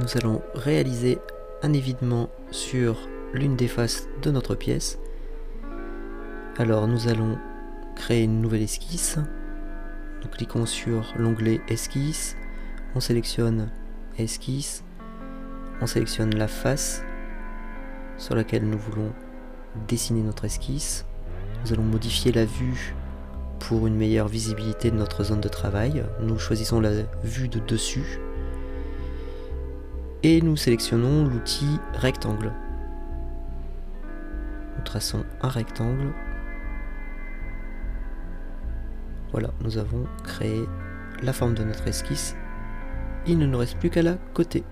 nous allons réaliser un évidement sur l'une des faces de notre pièce. Alors nous allons créer une nouvelle esquisse. Nous cliquons sur l'onglet esquisse, on sélectionne esquisse, on sélectionne la face sur laquelle nous voulons dessiner notre esquisse. Nous allons modifier la vue pour une meilleure visibilité de notre zone de travail. Nous choisissons la vue de dessus et nous sélectionnons l'outil rectangle. Nous traçons un rectangle. Voilà, nous avons créé la forme de notre esquisse. Il ne nous reste plus qu'à la côté.